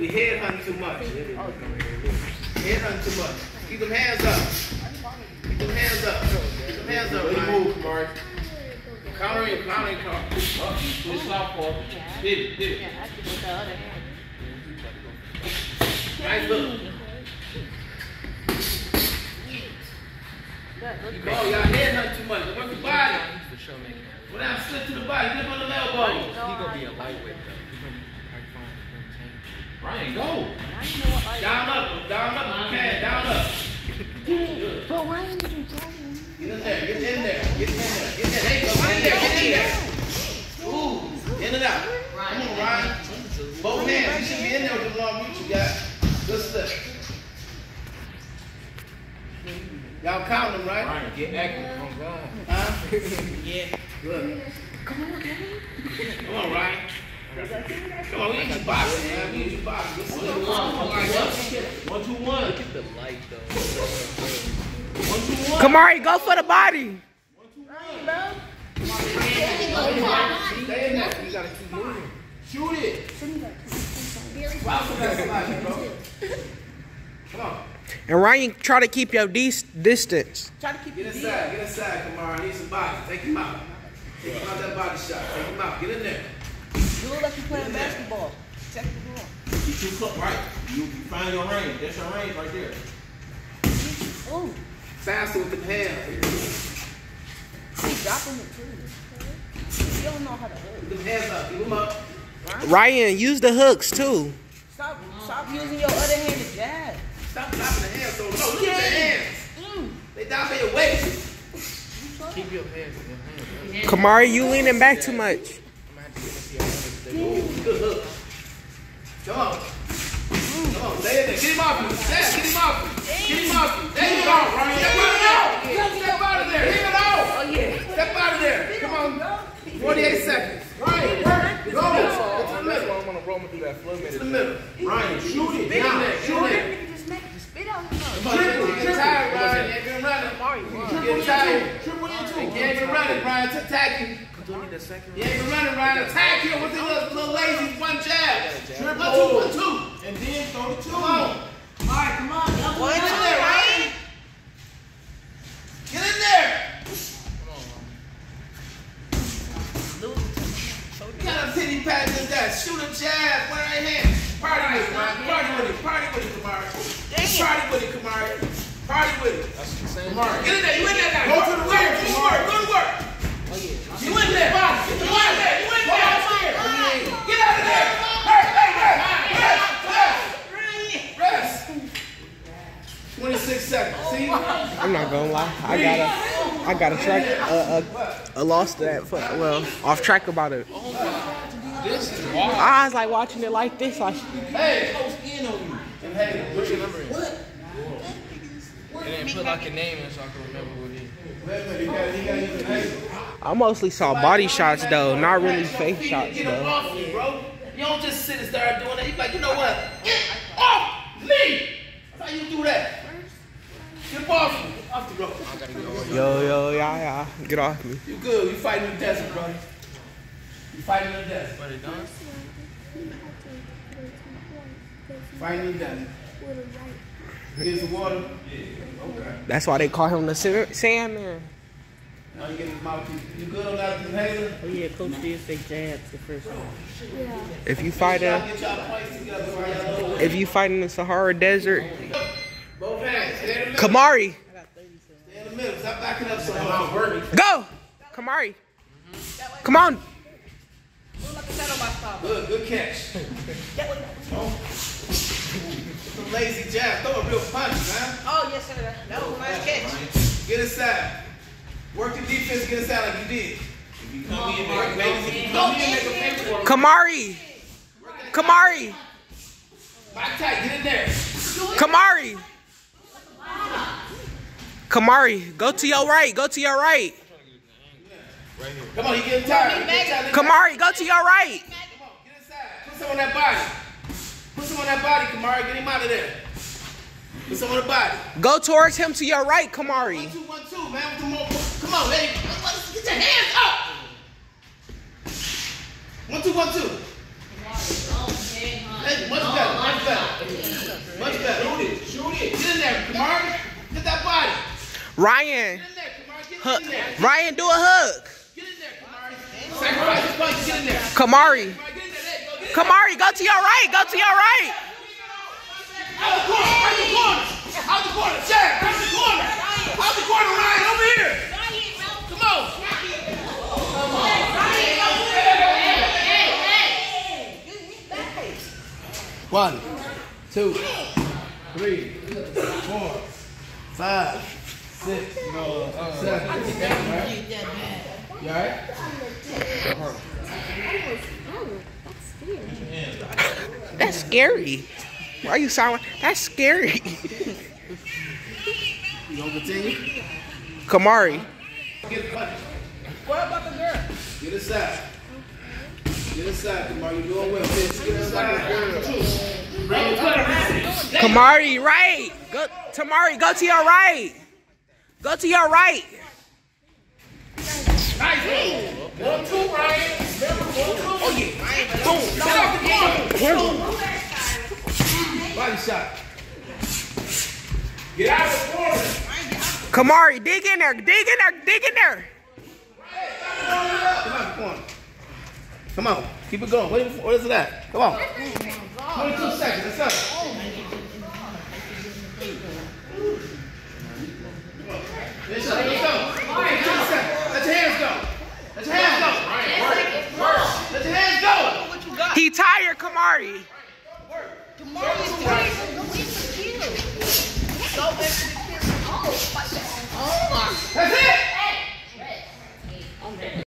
We head hunting too much. Head hunting too much. Keep them hands up. Keep them hands up. Keep them hands up. Ryan. move, Mark. Counter in, counter in, counter. Up, switch southpaw. Pivot, pivot. Yeah, I can with the other hand. Nice look. Good, look You go, y'all head hunting too much. Work the body. Go down, slip to the body. Get up on the elbow. He gonna be a lightweight though. He gonna be like fine. Ryan, go. Now you know what? Down up, down up, you can, down up. but why didn't you? Get in there, get in there, get in there, get in there. There go, get in there, get in there. Ooh, in and out. Come on, Ryan. Both hands, you should be in there with the long reach you got. Good slip. Y'all count them, right? Ryan, get active. Oh God. Huh? Yeah. Good. Come on, Kevin. Come on, Ryan. Come on, we need you boxing, man. We need you boxing. Let's slip. One, two, one. Look at the light though. One, two, one. Kamari, go for the body. Stay in there. You gotta keep moving. Shoot it. Rock with that somebody, bro. Come on. And Ryan, try to keep your dis- distance. Try to keep Get your inside. Get inside, Kamari. I need some body. Take him out. Take him out that body shot. Take him out. Get in there. You look like you're playing basketball. Check the ball. You two foot right. You, you find your range. That's your range right there. Ooh, Faster with the hands. he's dropping it too. You don't know how to hold. Keep them hands up. Keep them up. Ryan, use the hooks too. Stop, stop using your other hand to jab. Stop dropping the hands so low. Look at the hands. Mm. They down by your waist. Keep your hands in your hands. Kamari, you leaning back too much. To get to. Ooh, good hook. Come on. Come on. Stay in there. Get him off you. Dad, get him off you. Get him off you. There you go, Ryan. Step out of there. Step out of there. Leave it out. Oh yeah. Step out of there. Come on. 48 seconds. Ryan, work. Go. Get to the middle. I'm gonna roll him through that flow Get to the minute. middle. Ryan, shoot it. Get there. Shoot it. You get tired, Ryan. You ain't been running. You get tired. Triple into You ain't been running, Ryan. To attack you. Do second. You ain't running, Ryan. Attack him with the little, little lazy one jab. One, two, one, two. And then throw the two. Come on. All right, come on. Double Get in jab. there, Ryan. Get in there. You got a pity pat in that. Shoot a jab. One right hand. Party with it, Ryan. Party with it. Party with it, Kamari. Party with it, Kamari. Party with it. That's the same. Kamari. Get in there. You in there now. Go to the work. Go to work. Go to work. You in there. You in there. You in there. Get out of there. Hey, hey, hey. Rest. Rest. Rest. 26 seconds. See? I'm not gonna lie. I got a, I got a track, a, a, a loss to that. fu- Well, off track about it. This is wild. I was like watching it like this. Like, Hey. And hey, What's your number in? And then put like a name in so I can remember who it is. wait a minute. You got, you got, you got, hey. I mostly saw body shots though, not really face shots though. you, bro. Don't just sit and start doing that. You be like, you know what? Get off me. That's how you do that. Get off me. Off the rope. I gotta get all Yo, yo, yeah, yeah. Get off me. You good. You fighting in the desert, bro. You fighting in the desert. But it done. Fighting in the desert. Get some water. Okay. That's why they call him the Sa- Sandman. Now you get his mouthpiece. You good on that inhaler? Oh yeah, Coach did say jabs the first one. Yeah. If you fight a, get y'all points together while y'all know. if you fight in the Sahara Desert, Both hands. Stay in the middle. Kamari, Stay in the middle. Stop backing up so much. go, Kamari, come on. Look like a shadow box. Good. Good catch. That way. Some lazy jab. Throw a real punch, man. Oh yes, sir. That was a nice catch. Get inside. Work the defense, get inside like you did. If you come in, make, make, if come in, make a paper for Kamari, Kamari, Back tight, get in there. Kamari, Kamari, go to your right, go to your right. Come on, you getting tired. Get tired. Kamari, go to your right. Come on, get inside. Put some on that body. Put some on that body, Kamari. Get him out of there. Put some on the body. Go towards him to your right, Kamari. two, one, two, man. With the more, come on, lady. Get your hands up. One, two, one, two. Hey, much better, much better. Much better. Shoot it, shoot it. Get in there, Kamari. Get that body. Ryan. Get in there, Kamari. Get Hu- in there. Ryan, do a hug. Get in there, Kamari. Sacrifice the punch. Get in there. Kamari. Kamari, get in there. There you go. Get in there. Kamari, go to your right. Go to your right. Out the corner. Out the corner. Out the corner. Jack, out the corner. Out the corner, Ryan. Over here. Come on. One, two, three, four, five, six, seven. You alright? That's scary. Why are you silent? That's scary. You gonna continue? Kamari. Get. What about the girl? Get. Get aside, Kamar. You're doing well. Bitch. Get. Kamari, right. Go, Tamari, go to your right. Go to your right. Nice. One, two, Ryan. Oh, yeah. Boom. Set the corner. Body shot. Get out of the corner. Kamari, dig in there. Dig in there. Dig in there. Come out the corner. Come on. Keep it going. What is, what is it at? Come on. 22 seconds. That's it. Let's go. Let's go. 22 seconds. Let your hands go. Let your hands go. Let your hands go. What you got? He tired, Kamari. Tomorrow's crazy. Go get the kill. Go back to the kill. Oh, my God. Oh, my. That's it.